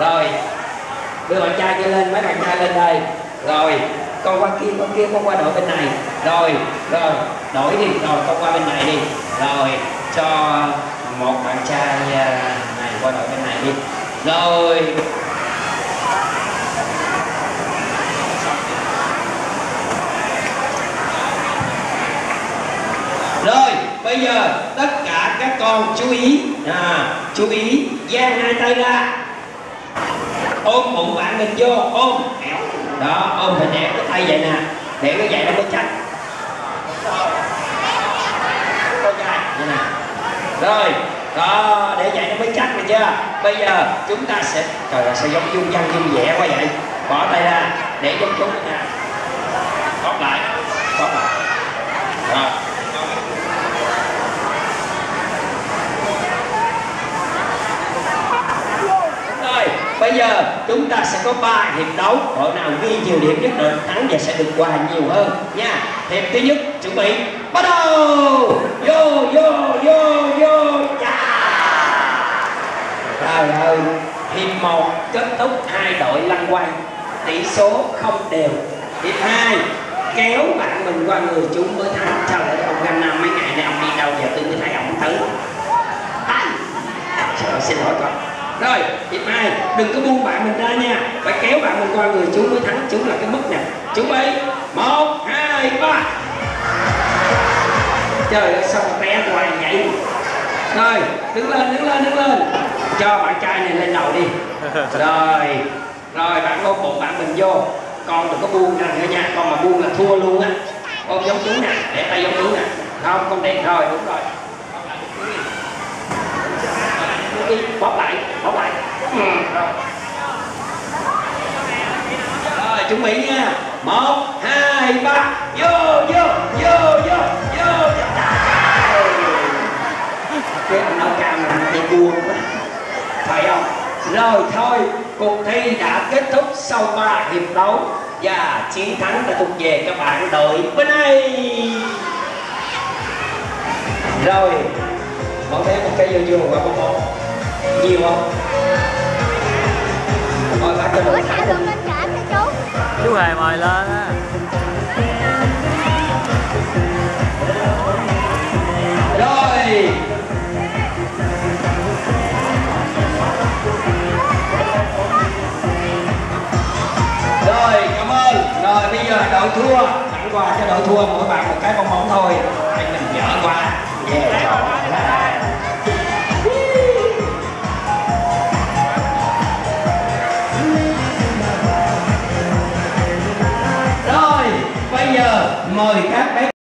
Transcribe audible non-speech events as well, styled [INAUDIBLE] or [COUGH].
rồi. Đưa bạn trai kia lên mấy bạn trai lên đây. Rồi. Con qua kia con kia con qua đội bên này. Rồi rồi. Đổi đi. Rồi con qua bên này đi. Rồi cho một bạn trai à, này qua đội bên này đi. Rồi. Rồi bây giờ tất cả các con chú ý. À, chú ý giang hai tay ra ôm bụng bạn mình vô, ôm. Đó, ôm thì đẹp cái tay vậy nè. Để cái vậy nó mới chắc rồi, đó, để vậy nó mới chắc được chưa? Bây giờ chúng ta sẽ, trời ơi, sao giống dung văn dung vẻ quá vậy? Bỏ tay ra, để giống chúng nè. Bóp lại bóp lại rồi rồi bây giờ chúng ta sẽ có 3 hiệp đấu. Đội nào ghi nhiều điểm nhất đội thắng và sẽ được quà nhiều hơn. Nha hiệp thứ nhất chuẩn bị. Bắt đầu! Vô vô vô vô chà! Trời ơi hiệp một kết thúc hai đội lăn quay. Tỷ số không đều. Hiệp hai kéo bạn mình qua người chúng mới thắng. Trời ơi ông Ganh năm mấy ngày nay ông đi đâu giờ tôi mới thấy ông thắng. À, Trời xin lỗi con rồi hiệp hai đừng có buông bạn mình ra nha. Phải kéo bạn mình qua người chú mới thắng. Chú là cái mức nè. Chuẩn bị. Một hai ba. Trời ơi sao mà té hoài vậy? Rồi đứng lên đứng lên đứng lên. Cho bạn trai này lên đầu đi. [LAUGHS] Rồi rồi bạn ôm bụng bạn mình vô. Con đừng có buông ra nữa nha. Con mà buông là thua luôn á. Ôm giống chú nè để tay giống chú nè. Không con đen rồi đúng rồi. Bóp lại ừ, rồi rồi chuẩn bị nha. Một, hai, ba. Vô vô vô vô vô cái anh nói cao mà anh buồn quá. Phải không? Rồi thôi, cuộc thi đã kết thúc sau 3 hiệp đấu và chiến thắng đã thuộc về các bạn đội bên đây. Rồi, mỗi bé một cái vô vô và một một nhiều không? Thôi bác cho một về mời lên á. Rồi. Rồi cảm ơn. Rồi bây giờ đội thua. Tặng quà cho đội thua mỗi bạn một cái bong bóng thôi. Anh mình dở quá. Yeah, trời. Mời các bé